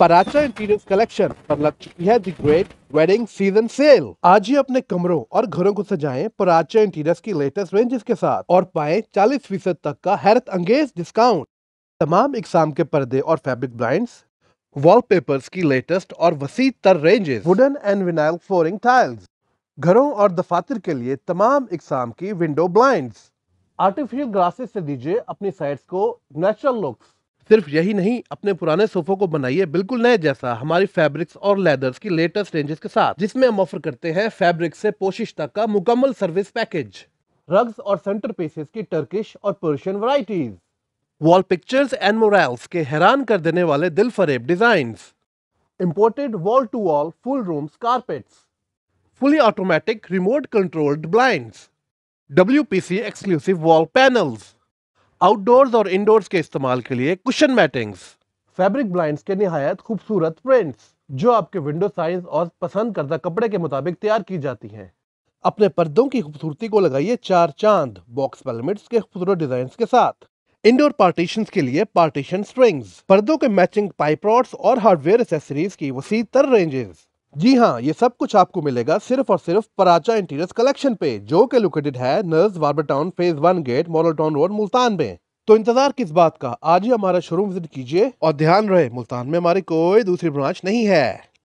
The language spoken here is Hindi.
पराचा इंटीरियर्स कलेक्शन पर लग चुकी है the great wedding season sale आज ही अपने कमरों और घरों को सजाएँ पराचा इंटीरियर्स की लेटेस्ट रेंजेस के साथ और पाएँ 40 फ़ीसद तक का हैरत अंगेज डिस्काउंट तमाम इकसाम के पर्दे और फैब्रिक ब्लाइंड्स वॉलपेपर्स की लेटेस्ट और वसी तर ranges wooden and vinyl flooring tiles घरों और दफातर के लिए तमाम इकसाम की विंडो ब्लाइंड्स आर्टिफिशियल ग्लासेस से दीजिए अपनी साइड्स को नेचुरल लुक्स सिर्फ़ यही नहीं, अपने पुराने सोफों को बनाइए बिल्कुल नए जैसा, हमारी फैब्रिक्स और लेदर्स की लेटेस्ट रेंजेस के साथ, जिसमें हम ऑफ़र करते हैं फैब्रिक से पोशिश तक का मुकम्मल सर्विस पैकेज रग्स और सेंटर पीसेस की टर्किश और Persian varieties wall pictures and murals के हैरान कर देने वाले दिल फरेब design imported wall to wall full rooms carpets fully automatic remote controlled blinds WPC exclusive wall panels outdoors और इंडोर्स के इस्तेमाल के लिए कुशन मैटिंग्स फैब्रिक ब्लाइंड्स के निहायत खूबसूरत प्रिंट्स जो आपके विंडो साइज़ और पसंद करदा कपड़े के मुताबिक तैयार की जाती हैं। अपने पर्दों की खूबसूरती को लगाइए चार चाँद बॉक्स पेलमिट्स के खूबसूरत डिज़ाइन के साथ। इंडोर पार्टीशन के लिए पार्टीशन स्ट्रिंग्स पर्दों के मैचिंग पाइप रॉड्स और हार्डवेयर एसेसरीज की वसी तर रेंजेस जी हाँ ये सब कुछ आपको मिलेगा सिर्फ़ और सिर्फ़ पराचा इंटीरियर कलेक्शन पे, जो कि लोकेटेड है नर्स वार्बर town phase one gate model town road Multan में। तो इंतज़ार किस बात का? आज ही हमारा शोरूम विज़िट कीजिए और ध्यान रहे, मुल्तान में हमारी कोई दूसरी ब्रांच नहीं है।